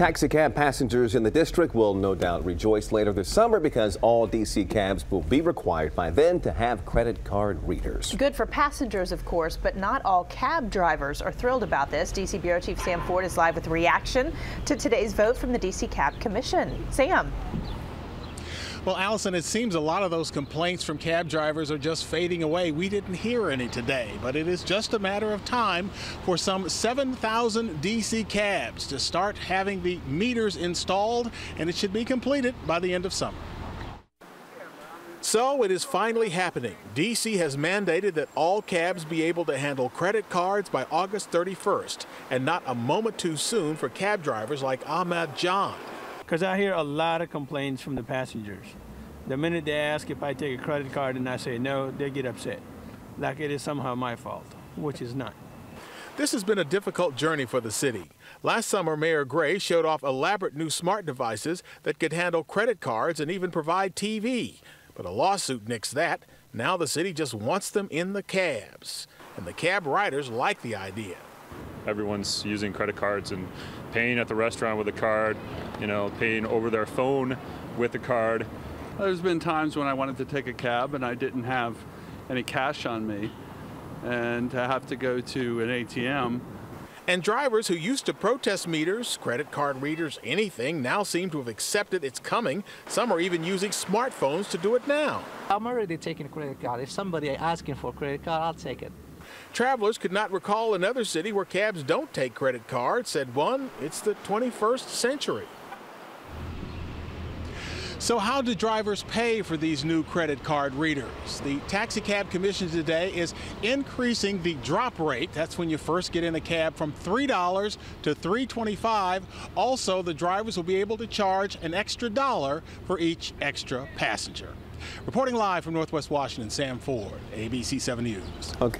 Taxicab passengers in the district will no doubt rejoice later this summer because all DC cabs will be required by then to have credit card readers. Good for passengers, of course, but not all cab drivers are thrilled about this. DC Bureau Chief Sam Ford is live with reaction to today's vote from the DC Cab Commission. Sam. Well, Allison, it seems a lot of those complaints from cab drivers are just fading away. We didn't hear any today, but it is just a matter of time for some 7,000 DC cabs to start having the meters installed, and it should be completed by the end of summer. So it is finally happening. DC has mandated that all cabs be able to handle credit cards by August 31st, and not a moment too soon for cab drivers like Ahmad John. Because I hear a lot of complaints from the passengers. The minute they ask if I take a credit card and I say no, they get upset. Like it is somehow my fault, which is not. This has been a difficult journey for the city. Last summer, Mayor Gray showed off elaborate new smart devices that could handle credit cards and even provide TV. But a lawsuit nixed that. Now the city just wants them in the cabs. And the cab riders like the idea everyone's using credit cards and paying at the restaurant with a card, you know, paying over their phone with a card. There's been times when I wanted to take a cab and I didn't have any cash on me and to have to go to an ATM. And drivers who used to protest meters, credit card readers, anything, now seem to have accepted it's coming. Some are even using smartphones to do it now. I'm already taking a credit card. If somebody asking for a credit card, I'll take it. Travelers could not recall another city where cabs don't take credit cards. Said one, it's the 21st century. So how do drivers pay for these new credit card readers? The Taxi Cab Commission today is increasing the drop rate. That's when you first get in a cab from $3 to $3.25. Also, the drivers will be able to charge an extra dollar for each extra passenger. Reporting live from Northwest Washington, Sam Ford, ABC 7 News. Okay.